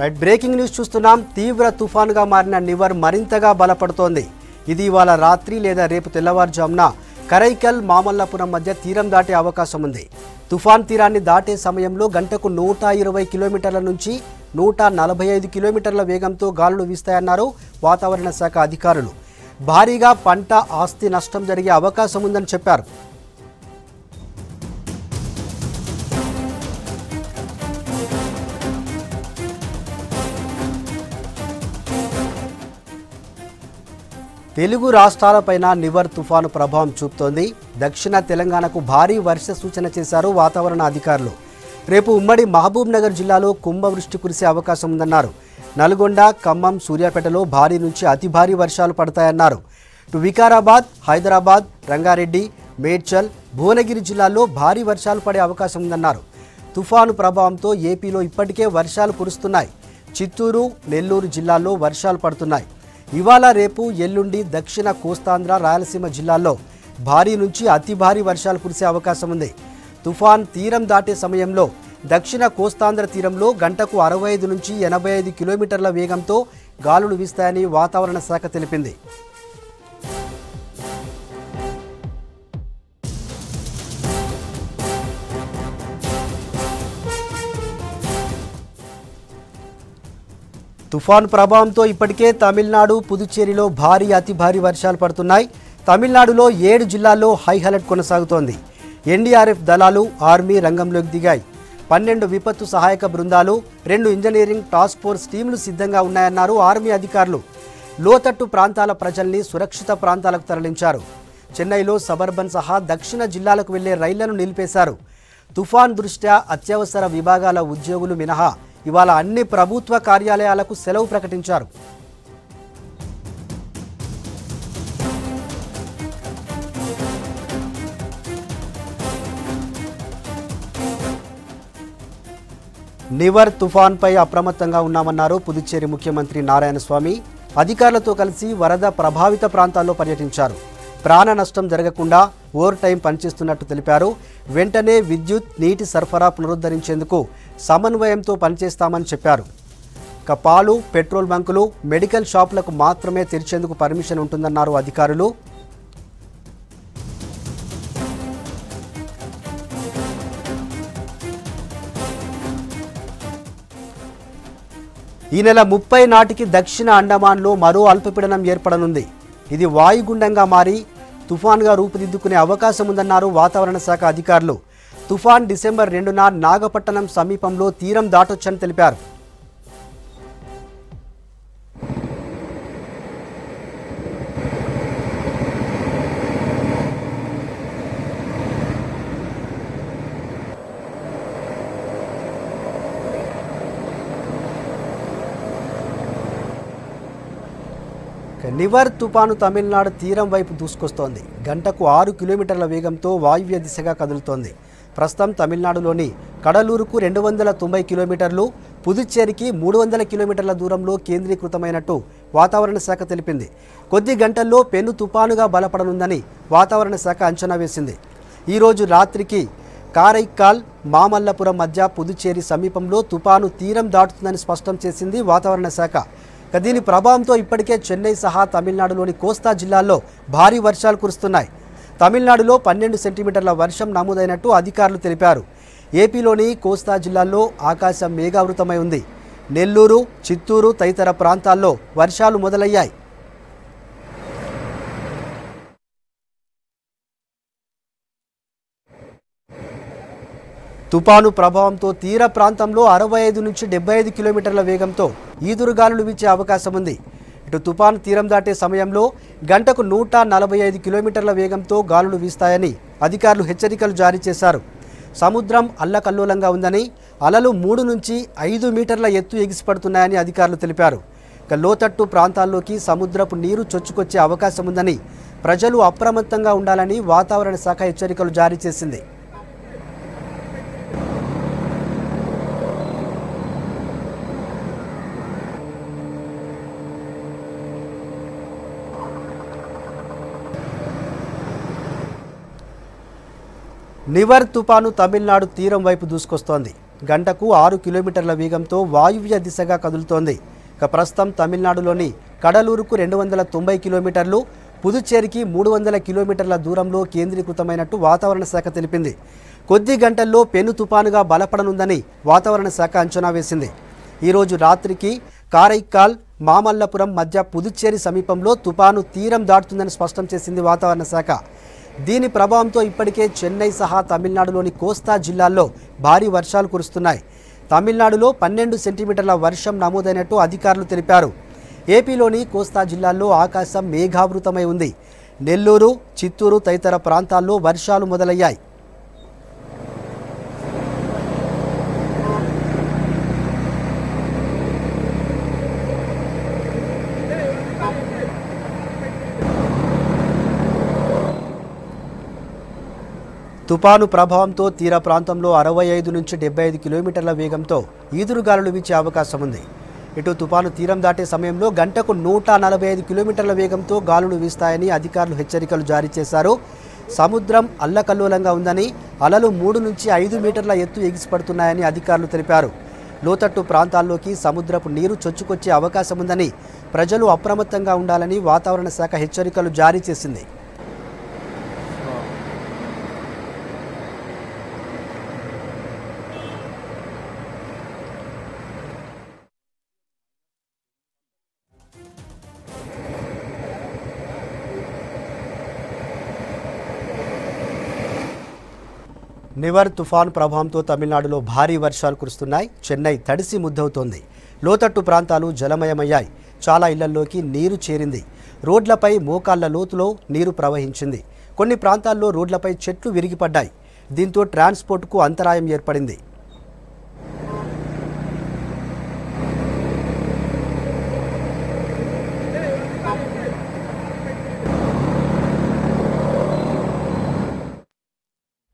Right breaking news చూస్తున్నాం. తీవ్ర తుఫానుగా మారిన నివర్ మరింతగా బలపడుతోంది. ఇది ఇవాళ రాత్రి లేదా రేపు తెల్లవారుజామున కరైకల్ మామల్లాపురం మధ్య తీరం దాటే అవకాశం ఉంది. తుఫాన్ తీరాన్ని దాటే సమయంలో గంటకు నూట ఇరవై కిలోమీటర్ల నుంచి నూట నలభై ఐదు కిలోమీటర్ల వేగంతో గాలులు వీస్తాయన్నారు వాతావరణ శాఖ అధికారులు. భారీగా పంట ఆస్తి నష్టం జరిగే అవకాశం ఉందని చెప్పారు. తెలుగు రాష్ట్రాలపైన నివర్ తుఫాను ప్రభావం చూపుతోంది. దక్షిణ తెలంగాణకు భారీ వర్ష సూచన చేశారు వాతావరణ అధికారులు. రేపు ఉమ్మడి మహబూబ్ నగర్ జిల్లాలో కుంభవృష్టి కురిసే అవకాశం ఉందన్నారు. నల్గొండ ఖమ్మం సూర్యాపేటలో భారీ నుంచి అతి భారీ వర్షాలు పడతాయన్నారు. వికారాబాద్ హైదరాబాద్ రంగారెడ్డి మేడ్చల్ భువనగిరి జిల్లాల్లో భారీ వర్షాలు పడే అవకాశం ఉందన్నారు. తుఫాను ప్రభావంతో ఏపీలో ఇప్పటికే వర్షాలు కురుస్తున్నాయి. చిత్తూరు నెల్లూరు జిల్లాల్లో వర్షాలు పడుతున్నాయి. ఇవాళ రేపు ఎల్లుండి దక్షిణ కోస్తాంధ్ర రాయలసీమ జిల్లాల్లో భారీ నుంచి అతి భారీ వర్షాలు కురిసే అవకాశం ఉంది. తుఫాన్ తీరం దాటే సమయంలో దక్షిణ కోస్తాంధ్ర తీరంలో గంటకు అరవై ఐదు నుంచి ఎనభై ఐదు కిలోమీటర్ల వేగంతో గాలులు వీస్తాయని వాతావరణ శాఖ తెలిపింది. తుఫాన్ ప్రభావంతో ఇప్పటికే తమిళనాడు పుదుచ్చేరిలో భారీ అతి భారీ వర్షాలు పడుతున్నాయి. తమిళనాడులో ఏడు జిల్లాల్లో హై అలర్ట్ కొనసాగుతోంది. ఎన్డీఆర్ఎఫ్ దళాలు ఆర్మీ రంగంలోకి దిగాయి. పన్నెండు విపత్తు సహాయక బృందాలు రెండు ఇంజనీరింగ్ టాస్క్ ఫోర్స్ టీంలు సిద్ధంగా ఉన్నాయన్నారు ఆర్మీ అధికారులు. లోతట్టు ప్రాంతాల ప్రజల్ని సురక్షిత ప్రాంతాలకు తరలించారు. చెన్నైలో సబర్బన్ సహా దక్షిణ జిల్లాలకు వెళ్ళే రైళ్ళను నిలిపేశారు. తుఫాన్ దృష్ట్యా అత్యవసర విభాగాల ఉద్యోగులు మినహా ఇవాళ అన్ని ప్రభుత్వ కార్యాలయాలకు సెలవు ప్రకటించారు. నివర్ తుఫాన్పై అప్రమత్తంగా ఉన్నామన్నారు పుదుచ్చేరి ముఖ్యమంత్రి నారాయణస్వామి. అధికారులతో కలిసి వరద ప్రభావిత ప్రాంతాల్లో పర్యటించారు. ప్రాణ నష్టం జరగకుండా ఓవర్ టైం పనిచేస్తున్నట్టు తెలిపారు. వెంటనే విద్యుత్ నీటి సరఫరా పునరుద్ధరించేందుకు సమన్వయంతో పనిచేస్తామని చెప్పారు. ఇక పాలు పెట్రోల్ బంకులు మెడికల్ షాపులకు మాత్రమే తెరిచేందుకు పర్మిషన్ ఉంటుందన్నారు అధికారులు. ఈ నెల ముప్పై నాటికి దక్షిణ అండమాన్లో మరో అల్పపీడనం ఏర్పడనుంది. ఇది వాయుగుండంగా మారి తుఫాన్గా రూపుదిద్దుకునే అవకాశం ఉందన్నారు వాతావరణ శాఖ అధికారులు. తుఫాన్ డిసెంబర్ రెండున నాగపట్టణం సమీపంలో తీరం దాటొచ్చని తెలిపారు. నివర్ తుపాను తమిళనాడు తీరం వైపు దూసుకొస్తోంది. గంటకు ఆరు కిలోమీటర్ల వేగంతో వాయువ్య దిశగా కదులుతోంది. ప్రస్తుతం తమిళనాడులోని కడలూరుకు రెండు వందల తొంభై కిలోమీటర్లు పుదుచ్చేరికి మూడు వందల కిలోమీటర్ల దూరంలో కేంద్రీకృతమైనట్టు వాతావరణ శాఖ తెలిపింది. కొద్ది గంటల్లో పెను తుపానుగా బలపడనుందని వాతావరణ శాఖ అంచనా వేసింది. ఈరోజు రాత్రికి కారైకాల్ మామల్లపురం మధ్య పుదుచ్చేరి సమీపంలో తుపాను తీరం దాటుతుందని స్పష్టం చేసింది వాతావరణ శాఖ. దీని ప్రభావంతో ఇప్పటికే చెన్నై సహా తమిళనాడులోని కోస్తా జిల్లాల్లో భారీ వర్షాలు కురుస్తున్నాయి. తమిళనాడులో పన్నెండు సెంటీమీటర్ల వర్షం నమోదైనట్టు అధికారులు తెలిపారు. ఏపీలోని కోస్తా జిల్లాల్లో ఆకాశం మేఘావృతమై ఉంది. నెల్లూరు చిత్తూరు తదితర ప్రాంతాల్లో వర్షాలు మొదలయ్యాయి. తుపాను ప్రభావంతో తీర ప్రాంతంలో అరవై ఐదు నుంచి డెబ్బై ఐదు కిలోమీటర్ల వేగంతో ఈదురుగాలులు వీచే అవకాశం ఉంది. ఇటు తుపాను తీరం దాటే సమయంలో గంటకు నూట నలభై ఐదు కిలోమీటర్ల వేగంతో గాలులు వీస్తాయని అధికారులు హెచ్చరికలు జారీ చేశారు. సముద్రం అల్లకల్లోలంగా ఉందని అలలు మూడు నుంచి ఐదు మీటర్ల ఎత్తు ఎగిసిపడుతున్నాయని అధికారులు తెలిపారు. ఇక లోతట్టు ప్రాంతాల్లోకి సముద్రపు నీరు చొచ్చుకొచ్చే అవకాశం ఉందని ప్రజలు అప్రమత్తంగా ఉండాలని వాతావరణ శాఖ హెచ్చరికలు జారీ చేసింది. నివర్ తుపాను తమిళనాడు తీరం వైపు దూసుకొస్తోంది. గంటకు ఆరు కిలోమీటర్ల వేగంతో వాయువ్య దిశగా కదులుతోంది. ఇక ప్రస్తుతం తమిళనాడులోని కడలూరుకు రెండు వందల తొంభై కిలోమీటర్లు పుదుచ్చేరికి మూడు వందల కిలోమీటర్ల దూరంలో కేంద్రీకృతమైనట్టు వాతావరణ శాఖ తెలిపింది. కొద్ది గంటల్లో పెను తుపానుగా బలపడనుందని వాతావరణ శాఖ అంచనా వేసింది. ఈరోజు రాత్రికి కారైక్కాల్ మామల్లపురం మధ్య పుదుచ్చేరి సమీపంలో తుపాను తీరం దాటుతుందని స్పష్టం చేసింది వాతావరణ శాఖ. దీని ప్రభావంతో ఇప్పటికే చెన్నై సహా తమిళనాడులోని కోస్తా జిల్లాల్లో భారీ వర్షాలు కురుస్తున్నాయి. తమిళనాడులో పన్నెండు సెంటీమీటర్ల వర్షం నమోదైనట్టు అధికారులు తెలిపారు. ఏపీలోని కోస్తా జిల్లాల్లో ఆకాశం మేఘావృతమై ఉంది. నెల్లూరు చిత్తూరు తదితర ప్రాంతాల్లో వర్షాలు మొదలయ్యాయి. తుపాను ప్రభావంతో తీర ప్రాంతంలో అరవై ఐదు నుంచి డెబ్బై ఐదు కిలోమీటర్ల వేగంతో ఈదురుగాలులు వీచే అవకాశం ఉంది. ఇటు తుపాను తీరం దాటే సమయంలో గంటకు నూట నలభై ఐదు కిలోమీటర్ల వేగంతో గాలులు వీస్తాయని అధికారులు హెచ్చరికలు జారీ చేశారు. సముద్రం అల్లకల్లోలంగా ఉందని అలలు మూడు నుంచి ఐదు మీటర్ల ఎత్తు ఎగిసిపడుతున్నాయని అధికారులు తెలిపారు. లోతట్టు ప్రాంతాల్లోకి సముద్రపు నీరు చొచ్చుకొచ్చే అవకాశం ఉందని ప్రజలు అప్రమత్తంగా ఉండాలని వాతావరణ శాఖ హెచ్చరికలు జారీ చేసింది. నివర్ తుఫాన్ ప్రభావంతో తమిళనాడులో భారీ వర్షాలు కురుస్తున్నాయి. చెన్నై తడిసి ముద్దవుతోంది. లోతట్టు ప్రాంతాలు జలమయమయ్యాయి. చాలా ఇళ్ళల్లోకి నీరు చేరింది. రోడ్లపై మోకాళ్ళ లోతులో నీరు ప్రవహించింది. కొన్ని ప్రాంతాల్లో రోడ్లపై చెట్లు విరిగిపడ్డాయి. దీంతో ట్రాన్స్పోర్ట్కు అంతరాయం ఏర్పడింది.